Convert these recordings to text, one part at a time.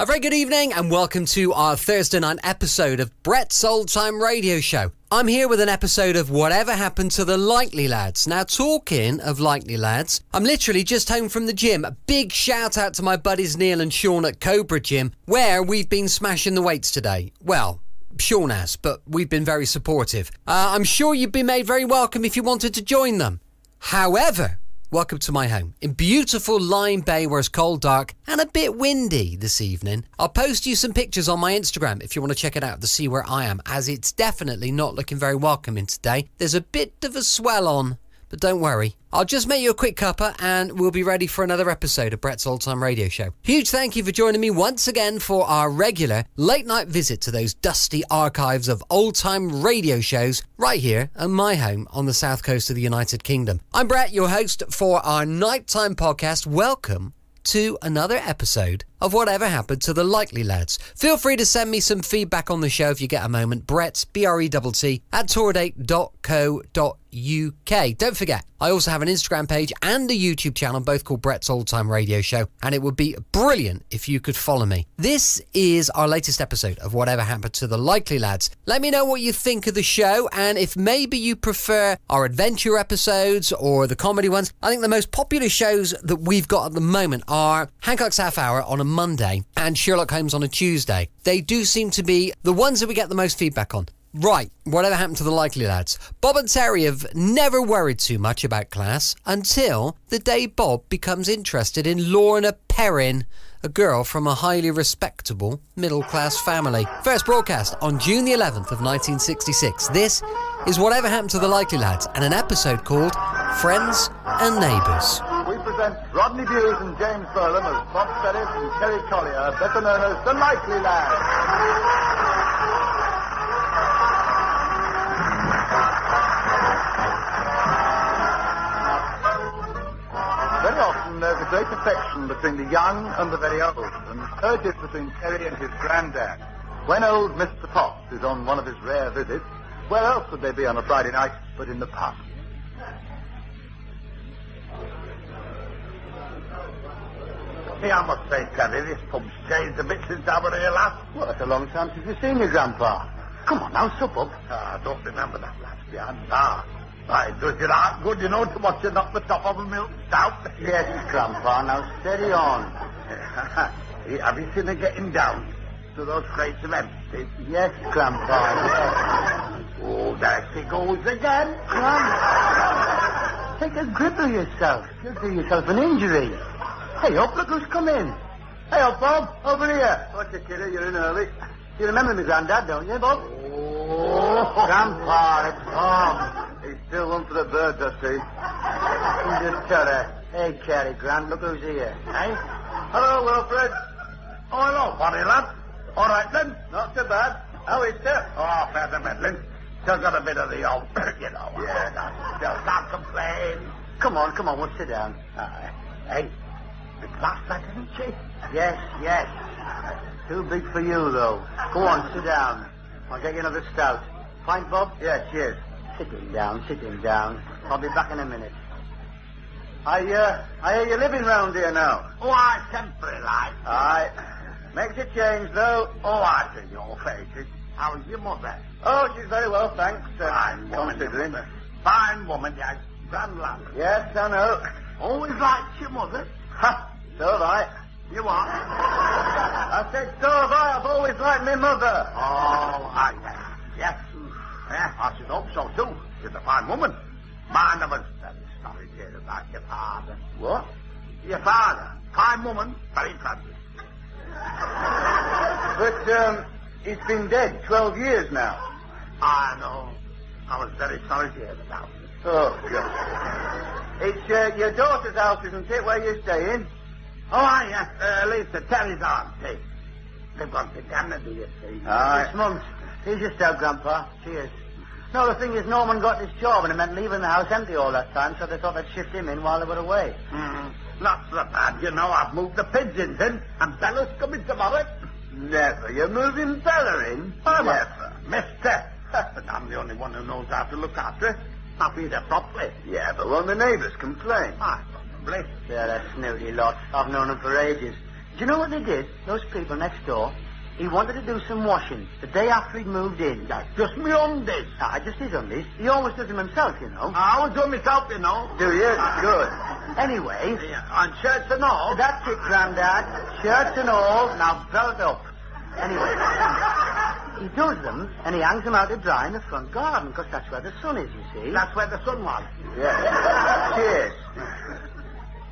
A very good evening and welcome to our Thursday night episode of Brett's Old Time Radio Show. I'm here with an episode of Whatever Happened to the Likely Lads. Now, talking of Likely Lads, I'm literally just home from the gym. A big shout out to my buddies Neil and Shaun at Cobra Gym, where we've been smashing the weights today. Well, Shaun has, but we've been very supportive. Uh, I'm sure you'd be made very welcome if you wanted to join them. However, Welcome to my home in beautiful Lyme Bay where it's cold, dark, and a bit windy this evening. I'll post you some pictures on my Instagram if you want to check it out to see where I am, as it's definitely not looking very welcoming today. There's a bit of a swell on but don't worry, I'll just make you a quick cuppa and we'll be ready for another episode of Brett's Old Time Radio Show. Huge thank you for joining me once again for our regular late night visit to those dusty archives of old time radio shows right here at my home on the south coast of the United Kingdom. I'm Brett, your host for our nighttime podcast. Welcome to another episode of Whatever Happened to the Likely Lads. Feel free to send me some feedback on the show if you get a moment. Brett, B-R-E-T-T, at tourdate.co.uk. Don't forget, I also have an Instagram page and a YouTube channel, both called Brett's Old Time Radio Show, and it would be brilliant if you could follow me. This is our latest episode of Whatever Happened to the Likely Lads. Let me know what you think of the show, and if maybe you prefer our adventure episodes or the comedy ones. I think the most popular shows that we've got at the moment are Hancock's Half Hour on a Monday and Sherlock Holmes on a Tuesday. They do seem to be the ones that we get the most feedback on. Right, whatever happened to the likely lads? Bob and Terry have never worried too much about class until the day Bob becomes interested in Lorna Perrin, a girl from a highly respectable middle class family. First broadcast on June the 11th of 1966. This is Whatever Happened to the Likely Lads and an episode called Friends and Neighbours. Rodney Bewes and James Bolam as Bob Ferris and Terry Collier, better known as the Likely Lads. Very often there's a great affection between the young and the very old, and so it is between Terry and his granddad. When old Mr. Potts is on one of his rare visits, where else would they be on a Friday night but in the pub? Hey, I must say, Terry, this pub's changed a bit since I was here last. Well, that's a long time since you've seen your grandpa. Come on now, sup up. Ah, I don't remember that last behind Ah, Why, does it heart good, you know, to watch you knock the top of a milk stout? Yes, grandpa. Now steady on. Have you seen her getting down to those crates of empty? Yes, grandpa. Yes. Oh, there she goes again. Grandpa. Take a grip of yourself. You'll do yourself an injury. Hey up, look who's come in. Hey up, Bob. Over here. What's the kiddo? You're in early. You remember me granddad, don't you, Bob? Oh, Grandpa, it's Bob. He's still one for the birds, I see. You just tell eh? her. Hey, Carrie Grand, look who's here. Hey? Hello, Wilfred. Oh, hello, funny lad. All right, then. Not so bad. How is it? Oh, fair to meddling. Still got a bit of the old, you know. Yeah. Still can't complain. Come on, come on, we'll sit down. Hey, big glass that, isn't she? Yes, yes. Too big for you, though. Go on, sit down. I'll get you another stout. Fine, Bob? Yes, yes. Sitting down, sitting down. I'll be back in a minute. I, uh, I hear you're living round here now. Oh, I temporary like. Aye. Makes a change, though. Oh, I see your faces. How's your mother? Oh, she's very well, thanks. Uh, Fine woman. considering. Fine woman, yes. Grand lad. Yes, I know. Always liked your mother. Ha! So have I. You are? I said, so have I. I've always liked my mother. Oh, I, yes. Yeah, I should hope so, too. She's a fine woman. Mine was very sorry to hear about your father. What? Your father. Fine woman, very friendly. But, um, he's been dead 12 years now. I know. I was very sorry to hear about it. Oh, God. It's uh, your daughter's house, isn't it, where you're staying? Oh, I, yes. Uh, Lisa, Terry's auntie. They've gone to Canada, you see. Aye. Six months. Here's your stout, Grandpa. Cheers. No, the thing is, Norman got this job, and it meant leaving the house empty all that time, so they thought they'd shift him in while they were away. Mm, not so bad, you know. I've moved the pigeons in, and Bella's coming tomorrow. Never. You're moving Bella in? Never. Mister. but I'm the only one who knows how to look after her. Not feed her properly. Yeah, but won't the neighbours complain? Ah, probably. They're a snooty lot. I've known them for ages. Do you know what they did? Those people next door. He wanted to do some washing the day after he'd moved in. That's just me undies. Ah, just his undies. He always does them himself, you know. I always do it myself, you know. Do you? Good. Anyway, Yeah, and shirts and all. that's it, Grandad. Shirts and all. Now belt up. Anyway, he does them and he hangs them out to dry in the front garden because that's where the sun is, you see. That's where the sun was. Yeah. Cheers.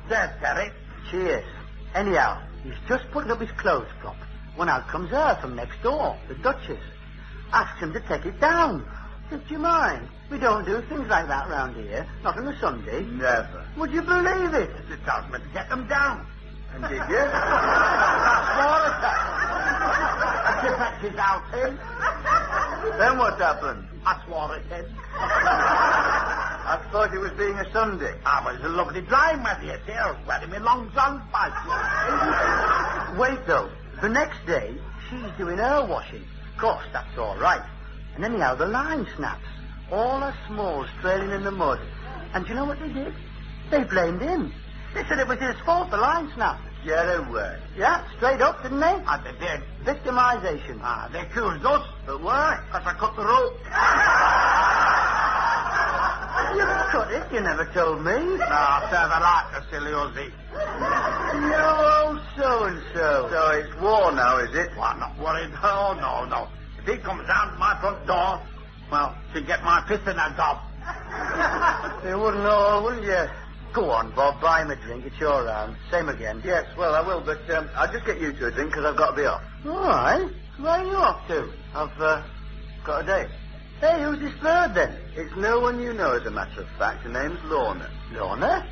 There's Terry. Cheers. Anyhow, he's just putting up his clothes prop when out comes her from next door, the Duchess. Asks him to take it down. Says, do you mind? We don't do things like that round here. Not on a Sunday. Never. Would you believe it? She tells me to get them down. And did you? That's more attack. She fetches out him. then what happened? I swore at him. I thought it was being a Sunday. Ah, I was a lovely weather, you see. I was wearing my long johns by Wait, though. The next day, she's doing her washing. Of course, that's all right. And anyhow, the line snaps. All her smalls trailing in the mud. And do you know what they did? They blamed him. They said it was his fault the line snapped. Get away. Yeah, straight up, didn't they? And they did. Victimization. Ah, they accused us. But why? Because I cut the rope. You cut it. You never told me. Now, serve a like the silly Uzi. You old so-and-so. So it's war now, is it? Well, I'm not worried. Oh, no, no. If he comes down to my front door, well, she'll get my fist in her gob. You wouldn't know, wouldn't you? Go on, Bob. Buy him a drink. It's your round. Same again. Yes, well, I will, but um, I'll just get you to a drink because I've got to be off. All right. Where are you off to? I've uh, got a date. Hey, who's this bird then? It's no one you know, as a matter of fact. Her name's Lorna. Lorna?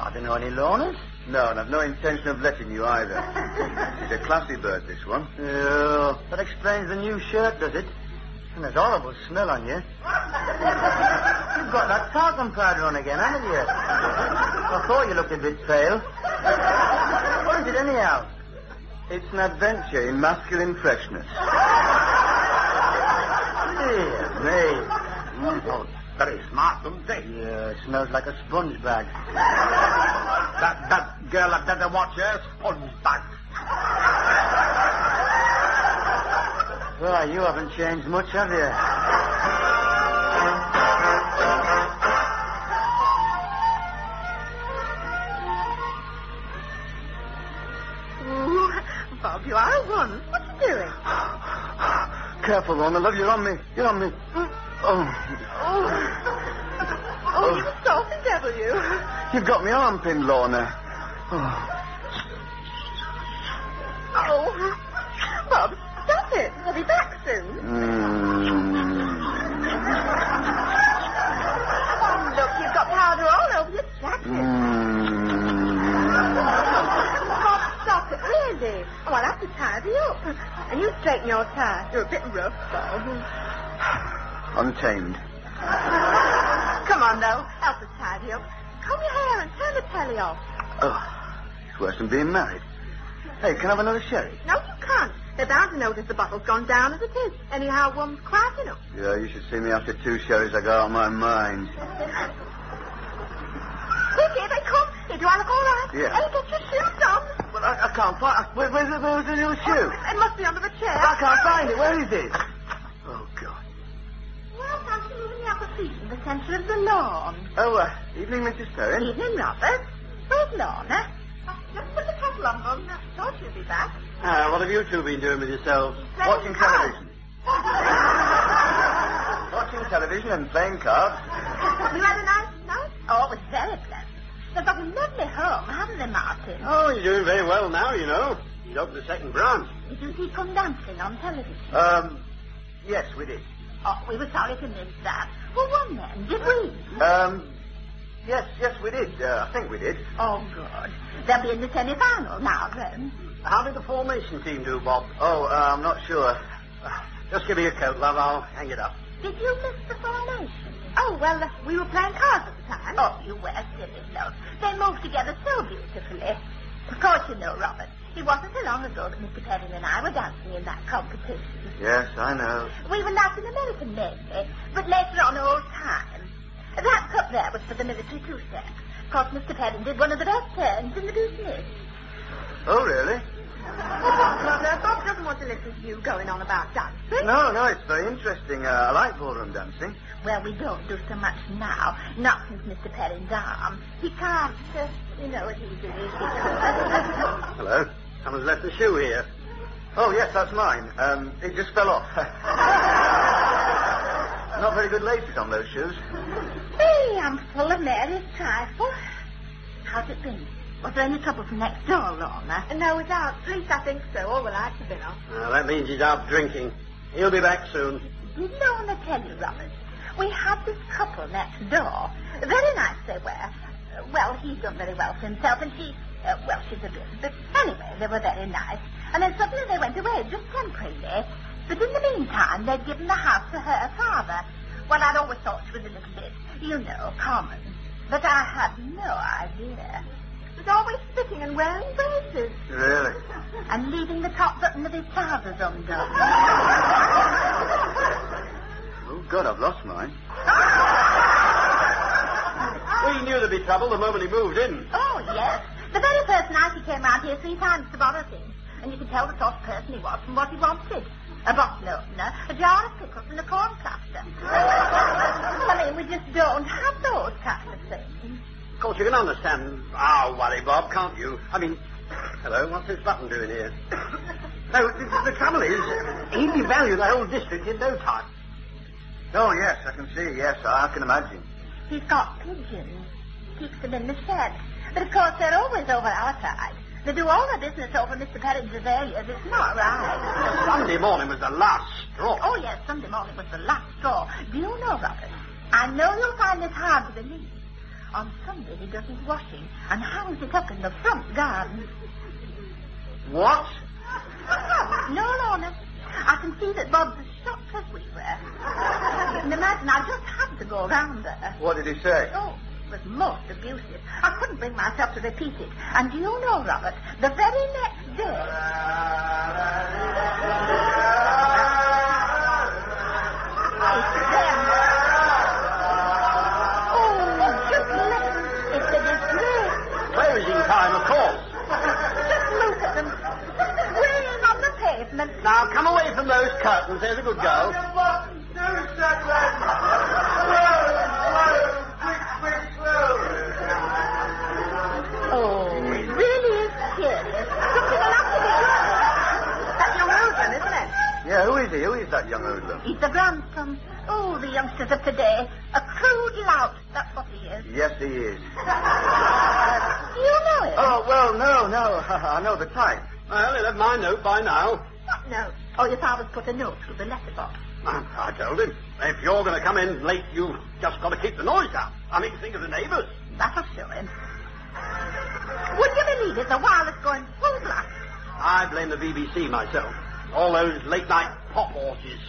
I don't know any Lornas. No, and I've no intention of letting you either. She's a classy bird, this one. Oh, that explains the new shirt, does it? And there's horrible smell on you. You've got that talcum powder on again, haven't you? I thought you looked a bit pale. What is it anyhow? It's an adventure in masculine freshness. Dear me. Mm, oh, very smart, don't they? Yeah, it smells like a sponge bag. That, that girl had better watch her sponge bag. Well, you haven't changed much, have you? Careful, Lorna, love, you're on me. You're on me. Oh, Oh. Oh, you salty devil, you. you've got me arm pinned, Lorna. Oh. Straighten your tie. You're a bit rough, Bob. Untamed. Come on, though. Help us tidy up. Comb your hair and turn the telly off. Oh, it's worse than being married. Hey, can I have another sherry? No, you can't. They're bound to notice the bottle's gone down as it is. Anyhow, one's quiet enough. Yeah, you should see me after two sherries. I got out of my mind. Quick, here they come. Do I look all right? Yeah. Hey, get your shoes on. But I, I can't find... Where, where's, the, where's the new shoe? It must be under the chair. I can't find it. Where is it? Oh, God. Well, fancy moving the upper seat in the centre of the lawn. Oh, uh, evening, Mrs. Perrin. Evening, Robert. Where's Lorna? Oh, just put the kettle on, Mum. I thought she'd be back. Ah, what have you two been doing with yourselves? Playing Watching cards. television. Watching television and playing cards. You had a nice night? Oh, it was. They've got a lovely home, haven't they, Martin? Oh, you're doing very well now, you know. You're up the second branch. Did you see come dancing on television? Um, yes, we did. Oh, we were sorry to miss that. Who won then? Did we? Um, yes, yes, we did. Uh, I think we did. Oh, good. They'll be in the semi-final now, then. How did the formation team do, Bob? Oh, uh, I'm not sure. Just give me your coat, love. I'll hang it up. Did you miss the formation? Oh, well, uh, we were playing cards at the time. Oh, you were silly, no. They moved together so beautifully. Of course you know, Robert. It wasn't so long ago that Mr. Perrin and I were dancing in that competition. Yes, I know. We were Latin American mainly, but later on old time. That cup there was for the military two-step. Of course, Mr. Perrin did one of the best turns in the business. Oh, really? Bob doesn't want to listen to you going on about dancing. No, no, it's very interesting. Uh, I like ballroom dancing. Well, we don't do so much now. Not since Mr. Perrin's arm. He can't, uh, you know, what he's doing. Hello. Someone's left a shoe here. Oh, yes, that's mine. Um, it just fell off. Not very good laces on those shoes. hey, I'm full of Mary's trifle. How's it been? Was there any trouble from next door, Lorna? No, without. At least I think so. All the lights have been off. Well, that means he's out drinking. He'll be back soon. Did Lorna tell you, Robert? We had this couple next door. Very nice they were. Uh, well, he's done very well for himself, and she, uh, well, she's a bit. But anyway, they were very nice. And then suddenly they went away, just temporarily. But in the meantime, they'd given the house to her father. Well, I'd always thought she was a little bit, you know, common. But I had no idea. He was always spitting and wearing braces. Really? And leaving the top button of his trousers undone. Oh, God, I've lost mine. We knew there'd be trouble the moment he moved in. Oh, yes. The very first night he came round here three times to borrow things. And you could tell the sort of person he was from what he wanted. A bottle opener, a jar of pickles, and a corn plaster. I mean, we just don't have those kind of things. Of course, you can understand our worry, Bob, can't you? I mean, hello, what's this button doing here? no, the, the trouble is, he'd devalue the whole district in no time. Oh, yes, I can see. Yes, I can imagine. He's got pigeons. Keeps them in the shed. But of course, they're always over our side. They do all their business over Mr. Perrin's azaleas. It's not right. Sunday morning was the last straw. Oh, yes, Sunday morning was the last straw. Do you know, Robert? I know you'll find this hard to believe. On Sunday, he does his washing and hangs it up in the front garden. What? No, Lorna. I can see that Bob's as shocked as we were. Can imagine I just had to go round there. What did he say? Oh, it was most abusive. I couldn't bring myself to repeat it. And do you know, Robert, the very next day... time, of course. Just look at them. Swaying on the pavement. Now, come away from those curtains. There's a good girl. Oh, it really is serious. Something will have to be done. That young Rosen, isn't it? Yeah, who is he? Who is that young hoodlum? He's the grandson. Oh, the youngsters of today. A crude lout. That's what he is. Yes, he is. Do you know him? Oh, well, no, no. I know the type. Well, he left my note by now. What note? Oh, your father's put a note through the letterbox. I told him, if you're going to come in late, you've just got to keep the noise down. I mean, think of the neighbours. That'll show him. Would you believe it? The wireless going full blast. I blame the BBC myself. All those late-night pop horses.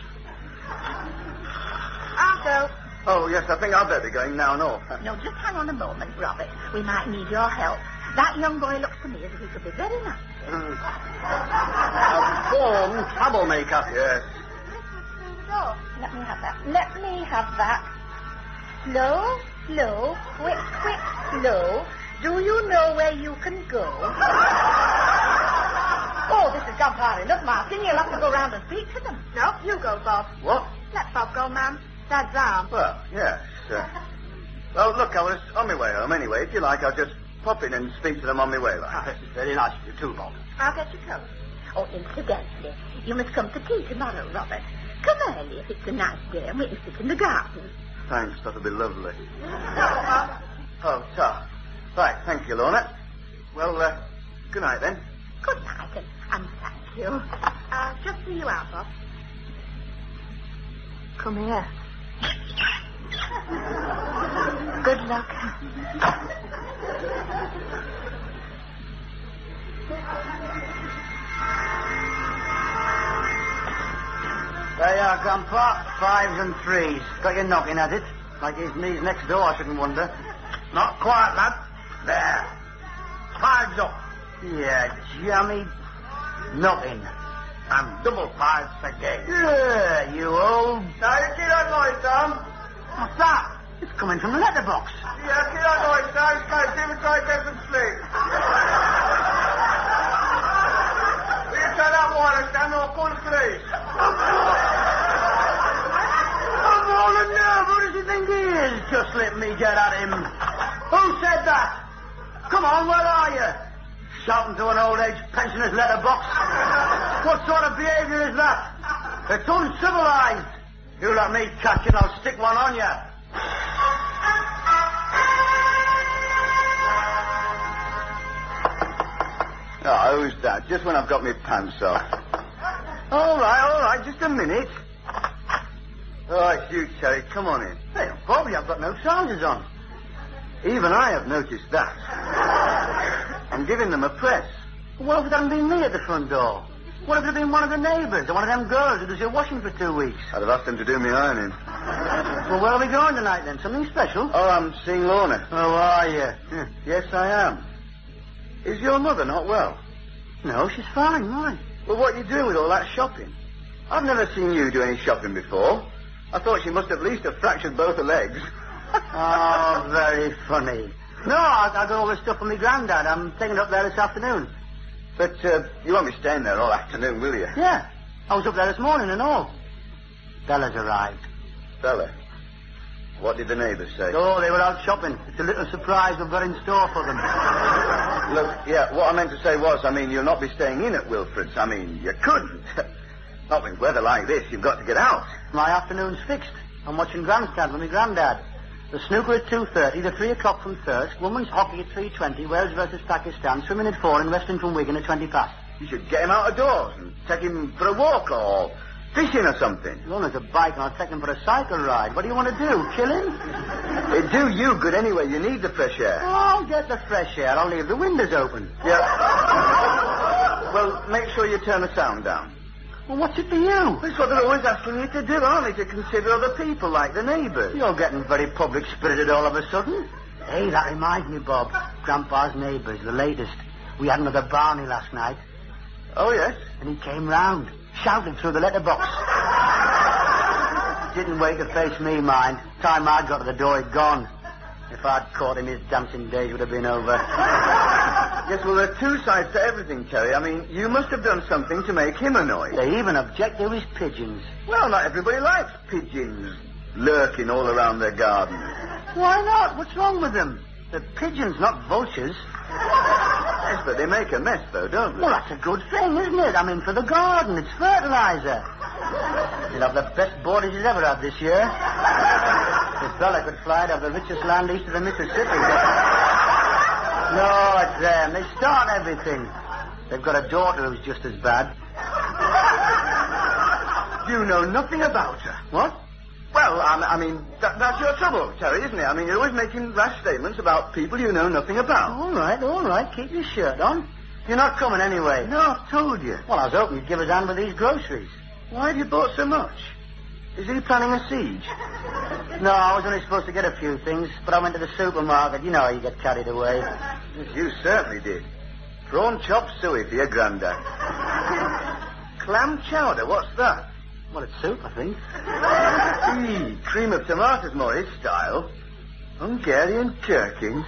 I'll go. Oh, yes, I think I'd better be going now, no. No, just hang on a moment, Robert. We might need your help. That young boy looks to me as if he could be very nice. A born troublemaker. Yes. Oh, let me have that. Let me have that. Slow, slow, quick, quick, slow. Do you know where you can go? oh, this has gone far enough, Martin. You'll have to go round and speak to them. No, you go, Bob. What? Let Bob go, ma'am. Dad's arm. Well, yes. Uh, well, look, I was on my way home anyway. If you like, I'll just pop in and speak to them on my way. Ah, Like. this is very nice of you, too, Bob. I'll get your coat. Oh, incidentally, you must come to tea tomorrow, Robert. Come early if it's a nice day and we can sit in the garden. Thanks, that'll be lovely. Oh, ta. Right, thank you, Lorna. Well, uh, good night then. Good night and, and thank you. Uh, just see you out, Bob. Come here. Good luck. There you are, Grandpa. Fives and threes. Got you knocking at it. Like his knees next door, I shouldn't wonder. Not quite, lad. There. Five's up. Yeah, jammy knocking. And double fives again. Yeah, you old... Now, you keep that noise down. What's that? It's coming from the letterbox. Yeah, keep that noise down. Guys, even try to get some sleep. that water stand or pull please. I'm all a nerve. Who does he think he is? Just let me get at him. Who said that? Come on, where are you? Shouting to an old age pensioner's letterbox. What sort of behavior is that? It's uncivilized. You let me catch it, I'll stick one on you. Oh, who's that? Just when I've got my pants off. All right, all right, just a minute. Oh, it's you, Terry. Come on in. Hey, Bobby, I've got no trousers on. Even I have noticed that. I'm giving them a press. What if it hadn't been me at the front door? What if it had been one of the neighbours or one of them girls who does your washing for two weeks? I'd have asked them to do me ironing. Well, where are we going tonight then? Something special? Oh, I'm seeing Lorna. Oh, are you? Yes, I am. Is your mother not well? No, she's fine, right? Well, what are you doing with all that shopping? I've never seen you do any shopping before. I thought she must at least have fractured both her legs. oh, very funny. No, I, I got all the stuff from my granddad. I'm taking it up there this afternoon. But uh, you won't be staying there all afternoon, will you? Yeah. I was up there this morning and all. Bella's arrived. Bella? What did the neighbours say? Oh, they were out shopping. It's a little surprise we've got in store for them. Look, yeah, what I meant to say was, I mean, you'll not be staying in at Wilfred's. I mean, you couldn't. not with weather like this, you've got to get out. My afternoon's fixed. I'm watching Grandstand with my granddad. The snooker at 2.30, the 3 o'clock from Thirsk, women's hockey at 3.20, Wales versus Pakistan, swimming at 4 and wrestling from Wigan at 20 past. You should get him out of doors and take him for a walk or fishing or something. He owns a bike and I'll take him for a cycle ride. What do you want to do, kill him? It'd do you good anyway. You need the fresh air. Oh, get the fresh air. I'll leave the windows open. Yeah. well, make sure you turn the sound down. Well, what's it to you? That's what they're always asking you to do, aren't they? To consider other people like the neighbours. You're getting very public spirited all of a sudden. Hey, that reminds me, Bob. Grandpa's neighbours, the latest. We had another Barney last night. Oh, yes? And he came round, shouting through the letterbox. Didn't wait to face me, mind. Time I got to the door, he'd gone. If I'd caught him, his dancing days would have been over. Yes, well, there are two sides to everything, Terry. I mean, you must have done something to make him annoyed. They even object to his pigeons. Well, not everybody likes pigeons lurking all around their garden. Why not? What's wrong with them? They're pigeons, not vultures. Yes, but they make a mess, though, don't they? Well, that's a good thing, isn't it? I mean, for the garden, it's fertilizer. You'll have the best borders he's ever had this year. If Bella could fly, I'd have the richest land east of the Mississippi. No, it's them. They start everything. They've got a daughter who's just as bad. You know nothing about her. What? Well, I, I mean, that, that's your trouble, Terry, isn't it? I mean, you're always making rash statements about people you know nothing about. All right, all right. Keep your shirt on. You're not coming anyway. No, I've told you. Well, I was hoping you'd give us hand with these groceries. Why have you bought so much? Is he planning a siege? No, I was only supposed to get a few things, but I went to the supermarket. You know how you get carried away. You certainly did. Prawn chop suey for your granddad. Clam chowder, what's that? Well, it's soup, I think. Eee, cream of tomatoes, more his style. Hungarian gherkins.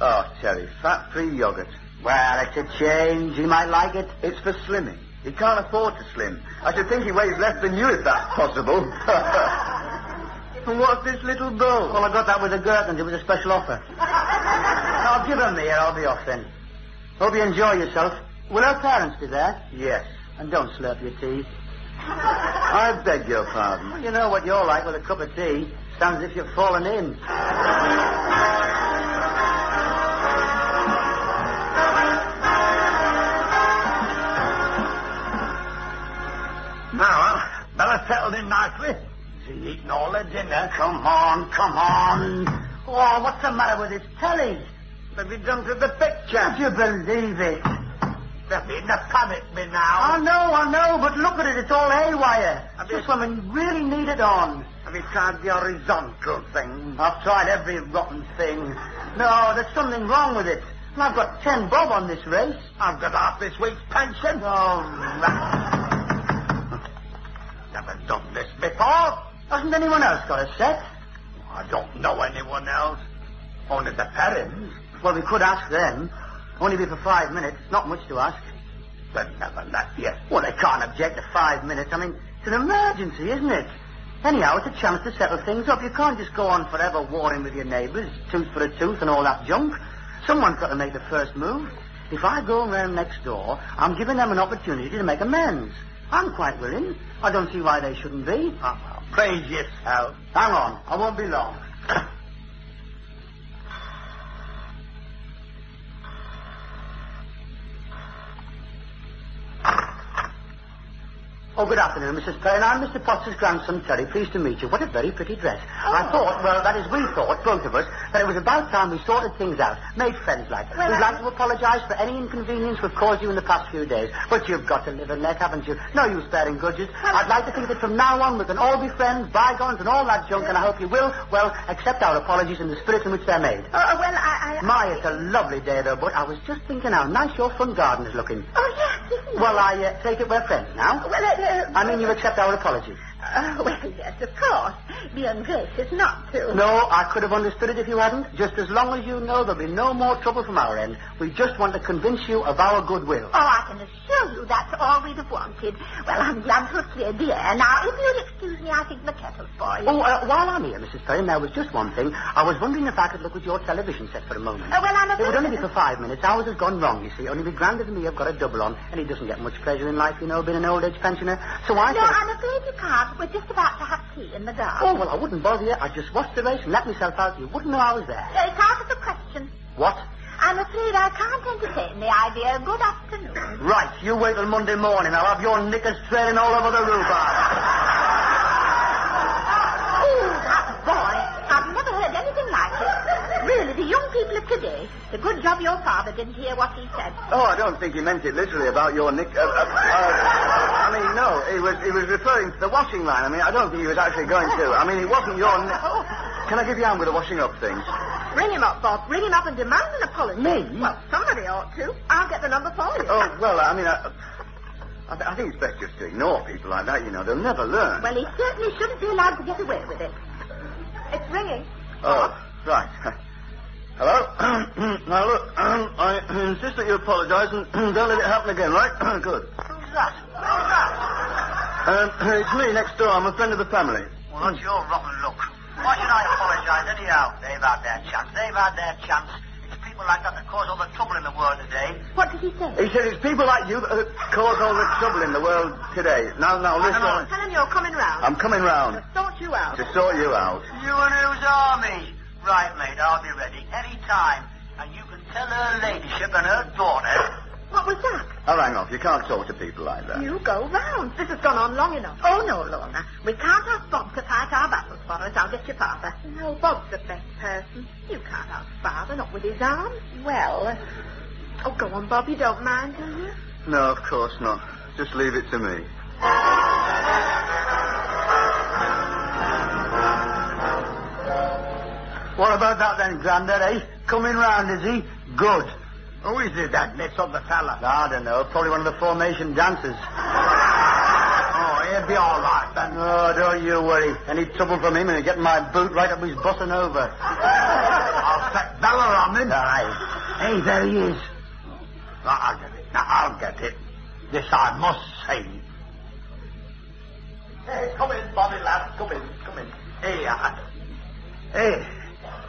Oh, Terry, fat-free yogurt. Well, it's a change. He might like it. It's for slimming. He can't afford to slim. I should think he weighs less than you if that's possible. and what's this little bowl? Well, I got that with the gherkins. It was a special offer. I'll give him here. I'll be off then. Hope you enjoy yourself. Will our parents be there? Yes. And don't slurp your tea. I beg your pardon. Well, you know what you're like with a cup of tea. Sounds as if you've fallen in. Now, uh, Bella settled in nicely. She eaten all her dinner. Come on, come on. Oh, what's the matter with this telly? Maybe done to the picture. Would you believe it? They're beginning to panic me now. I know, I know, but look at it. It's all haywire. You- Just when we really need it on. Have you tried the horizontal thing? I've tried every rotten thing. No, there's something wrong with it. And I've got ten bob on this race. I've got half this week's pension. Oh. Never done this before. Hasn't anyone else got a set? I don't know anyone else. Only the parents. Well, we could ask them. Only be for five minutes. Not much to ask. But never let you. Well, they can't object to five minutes. I mean, it's an emergency, isn't it? Anyhow, it's a chance to settle things up. You can't just go on forever warring with your neighbours, tooth for a tooth and all that junk. Someone's got to make the first move. If I go round next door, I'm giving them an opportunity to make amends. I'm quite willing. I don't see why they shouldn't be. Oh, praise yourself. Hang on, I won't be long. Oh, good afternoon, Mrs. Perrin. I'm Mr. Potter's grandson, Terry. Pleased to meet you. What a very pretty dress. I thought, well, that is, we thought, both of us, that it was about time we sorted things out, made friends like. Well, We'd I- like to apologise for any inconvenience we've caused you in the past few days. But you've got to live and let, haven't you? No use bearing grudges. Well, I'd like to think that from now on we can all be friends, bygones and all that junk, and I hope you will, well, accept our apologies in the spirit in which they're made. Oh, well, I... I My, it's a lovely day, though, but I was just thinking how nice your front garden is looking. Oh, yes, isn't? Well, I uh, take it we're friends now. Well, uh, uh, I mean, you accept our apology. Uh, well, yes, of course. Be ungracious not to. No, I could have understood it if you hadn't. Just as long as you know there'll be no more trouble from our end. We just want to convince you of our goodwill. Oh, I can assure you that's all we'd have wanted. Well, I'm glad to have cleared the air. Now, if you'll excuse me, I think the kettle's boiling. Oh, uh, while I'm here, Mrs. Perrin, there was just one thing. I was wondering if I could look at your television set for a moment. Oh, well, I'm It would only be for five minutes. Ours has gone wrong, you see. Only my granddad and me have got a double on, and he doesn't get much pleasure in life, you know, being an old age pensioner. So I No, thought... I'm afraid you can't. We're just about to have tea in the garden. Oh, well, I wouldn't bother you. I'd just watch the race and let myself out. You wouldn't know I was there. It's out of the question. What? I'm afraid I can't entertain the idea. Good afternoon. Right, you wait till Monday morning. I'll have your knickers trailing all over the rhubarb. Oh, that boy. I've never heard anything like it. Really, the young people of today. A good job your father didn't hear what he said. Oh, I don't think he meant it literally about your Nick. Uh, uh, uh, I mean, no, he was he was referring to the washing line. I mean, I don't think he was actually going to. I mean, it wasn't your. Nick. Can I give you a hand with the washing up things? Ring him up, Bob. Ring him up and demand an apology. Me? Well, somebody ought to. I'll get the number for you. Oh well, I mean, I, I, th- I think it's best just to ignore people like that. You know, they'll never learn. Well, he certainly shouldn't be allowed to get away with it. It's ringing. Oh, right. Hello? now, look, um, I insist that you apologise and don't let it happen again, right? Good. Who's that? Who's that? Um, it's me next door. I'm a friend of the family. Well, that's your rotten look. Why should I apologise anyhow? They've had their chance. They've had their chance. It's people like that that cause all the trouble in the world today. What did he say? He said it's people like you that cause all the trouble in the world today. Now, now, listen. Tell him you're coming round. I'm coming round Sort you out. to sort you out. You and whose army? Right, mate, I'll be ready any time. And you can tell her ladyship and her daughter. What was that? I'll hang off. You can't talk to people like that. You go round. This has gone on long enough. Oh, no, Lorna. We can't ask Bob to fight our battles for us. I'll get your father. No, Bob's the best person. You can't ask father, not with his arm. Well... Oh, go on, Bob. You don't mind, do you? No, of course not. Just leave it to me. What about that then, Grandad, eh? Coming round, is he? Good. Who is it that lets on the fella? I don't know. Probably one of the formation dancers. Oh, he'll be all right then. Oh, don't you worry. Any trouble from him and he'll get my boot right up his busting over. I'll set Bella on him. Aye. Hey, there he is. Now, I'll get it. Now, I'll get it. This I must say. Hey, come in, Bobby, lad. Come in, come in. Hey, uh, hey.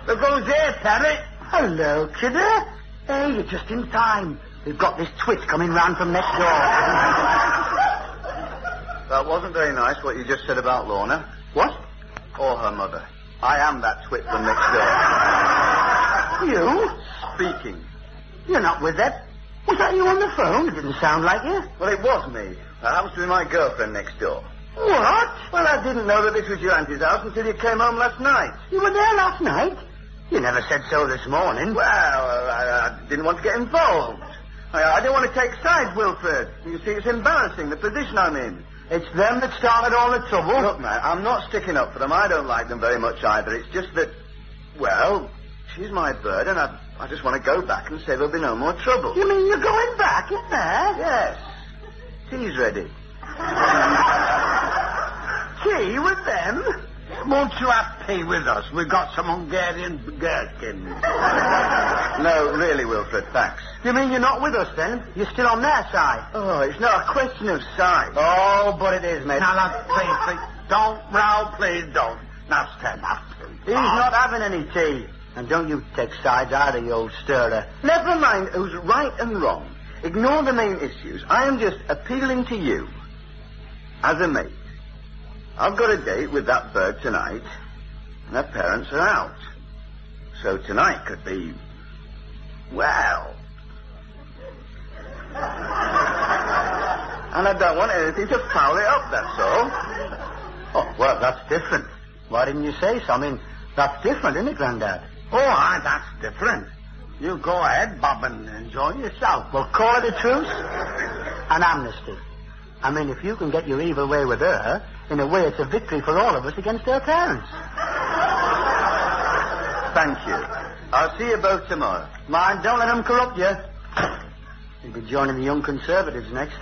Look who's here, Terry. Hello, kidder. Hey, you're just in time. We've got this twit coming round from next door. That wasn't very nice what you just said about Lorna. what? Or her mother. I am that twit from next door. You? Speaking. You're not with that. Was that you on the phone? It didn't sound like you. Well, it was me. Uh, that happens to be my girlfriend next door. What? Well, I didn't know that this was your auntie's house until you came home last night. You were there last night? You never said so this morning. Well, I, I didn't want to get involved. I, I didn't want to take sides, Wilfred. You see, it's embarrassing, the position I'm in. It's them that started all the trouble. Look, man, I'm not sticking up for them. I don't like them very much either. It's just that, well, she's my bird, and I, I just want to go back and say there'll be no more trouble. You mean you're going back, in there? Yes. Tea's ready. Tea with them? Won't you have tea with us? We've got some Hungarian gherkins. No, really, Wilfred, thanks. You mean you're not with us then? You're still on their side? Oh, it's not a question of size. Oh, but it is, mate. Now, now, please, please. Don't, Raoul, please don't. Now, stand up, please. He's ah. not having any tea. And don't you take sides either, you old stirrer. Never mind who's right and wrong. Ignore the main issues. I am just appealing to you as a mate. I've got a date with that bird tonight, and her parents are out. So tonight could be, well. and I don't want anything to foul it up, that's all. Oh, well, that's different. Why didn't you say so? I mean, that's different, isn't it, Grandad? Oh, aye, that's different. You go ahead, Bob, and enjoy yourself. Well, call it a truce. An amnesty. I mean, if you can get your evil way with her, in a way it's a victory for all of us against her parents. Thank you. I'll see you both tomorrow. Mind, don't let them corrupt you. You'll be joining the Young Conservatives next.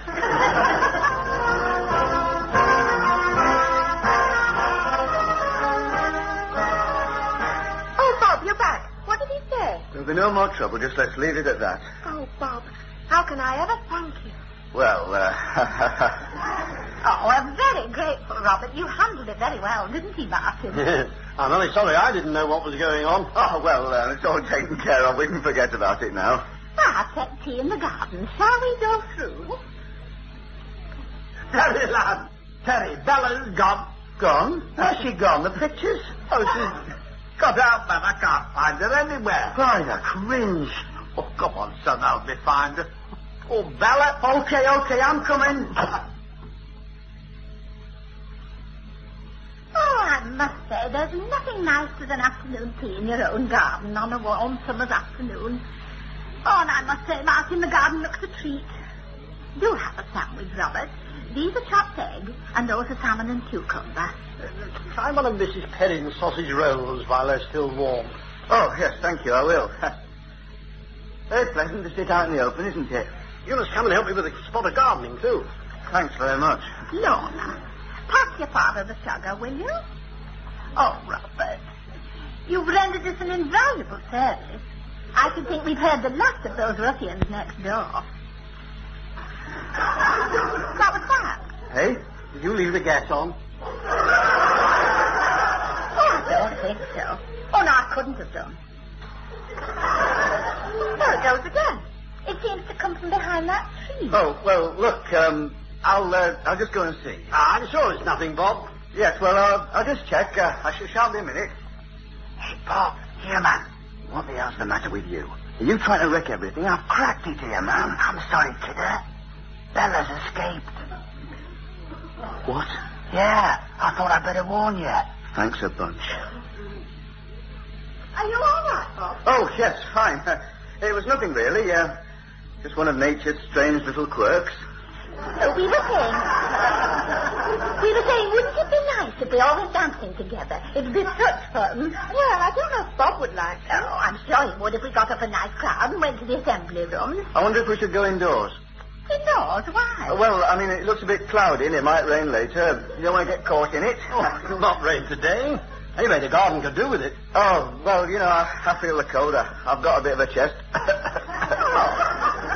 Oh, Bob, you're back. What did he say? There'll be no more trouble. Just let's leave it at that. Oh, Bob, how can I ever thank you? Well, uh, Oh, I'm very grateful, Robert. You handled it very well, didn't he, Martin? I'm only sorry I didn't know what was going on. oh well, uh, it's all taken care of. We can forget about it now. Ah, set tea in the garden. Shall we go through? Terry, lad. Terry, Bella's gone. Gone? How's she gone? The pictures? Oh, she's got out, man. I can't find her anywhere. By the cringe. Oh, come on, son. Help me find her. Oh, Bella. Okay, okay, I'm coming. Must there's nothing nicer than afternoon tea in your own garden on a warm summer's afternoon. Oh, and I must say, Martin, the garden looks a treat. Do have a sandwich, Robert. These are chopped eggs, and those are salmon and cucumber. Try one of Mrs. Perrin's sausage rolls while they're still warm. Oh, yes, thank you, I will. Very pleasant to sit out in the open, isn't it? You must come and help me with a spot of gardening, too. Thanks very much. Lorna, pass your father the sugar, will you? Oh, Robert, you've rendered us an invaluable service. I should think we've heard the last of those ruffians next door. What was that? Hey? Did you leave the gas on? Oh, I don't think so. Oh, no, I couldn't have done. There it goes again. It seems to come from behind that tree. Oh, well, look, um, I'll, uh, I'll just go and see. I'm sure it's nothing, Bob. Yes, well, I'll, I'll just check. Uh, I sh- shan't be a minute. Hey, Bob. Here, man. What the hell's the matter with you? Are you trying to wreck everything? I've Cracked it here, man. I'm sorry, kidder. Bella's escaped. What? Yeah, I thought I'd better warn you. Thanks a bunch. Are you all right, Bob? Oh, yes, fine. Uh, it was nothing really. Uh, just one of nature's strange little quirks. So we were saying, we were saying, wouldn't it be nice if we all went dancing together? It'd be such fun. Well, I don't know if Bob would like to. Oh, I'm sure he would if we got up a nice crowd and went to the assembly room. I wonder if we should go indoors. Indoors, why? Uh, well, I mean, it looks a bit cloudy and it might rain later. You don't want to get caught in it. Oh, it'll not rain today. Anyway, the garden could do with it. Oh, well, you know, I, I feel the cold. I, I've got a bit of a chest.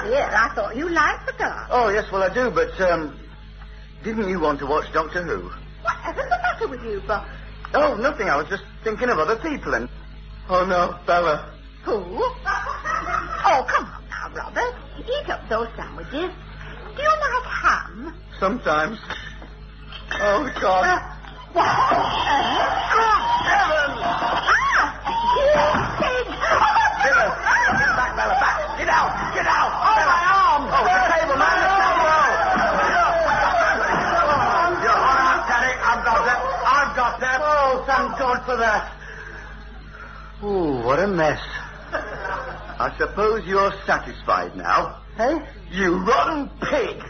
Oh, I thought you liked the garden. oh, yes, well, I do, but, um, didn't you want to watch Doctor Who? Whatever's the matter with you, Bob? Oh, nothing. I was just thinking of other people and... Oh, no, Bella. Who? Oh, come on now, Robert. Eat up those sandwiches. Do you like ham? Sometimes. Oh, God. Uh, what? Good heavens! Ah! You pig! Bella, get back, Bella, back. Get out, get out. Oh, my arm. Oh, the table, man, the table. You're all right, Terry. I've got them. I've got them. Oh, thank God for that. Ooh, what a mess. I suppose you're satisfied now. Hey? You rotten pig.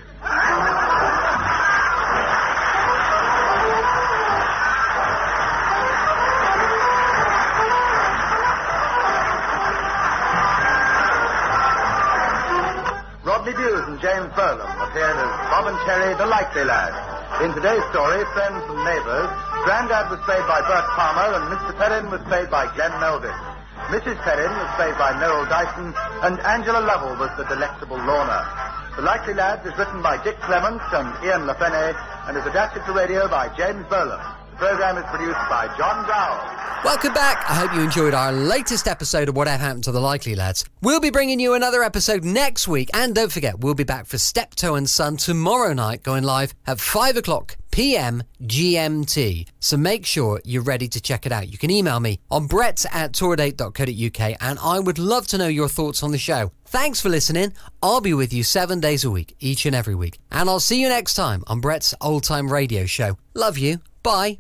And Jane Furlong appeared as Bob and Terry, the likely lad. In today's story, Friends and Neighbors, Grandad was played by Bert Palmer and Mr. Perrin was played by Glenn Melvyn. Mrs. Perrin was played by Noel Dyson, and Angela Lovell was the delectable Lorna. The Likely Lads is written by Dick Clements and Ian La Frenais, and is adapted to radio by James Bolam. The program is produced by John Brown. Welcome back. I hope you enjoyed our latest episode of Whatever Happened to the Likely Lads. We'll be bringing you another episode next week, and don't forget, we'll be back for Steptoe and Son tomorrow night, going live at 5 o'clock p.m. GMT. So make sure you're ready to check it out. You can email me on brett at tourdate.co.uk, and I would love to know your thoughts on the show. Thanks for listening. I'll be with you seven days a week, each and every week. And I'll see you next time on Brett's Old Time Radio Show. Love you. Bye.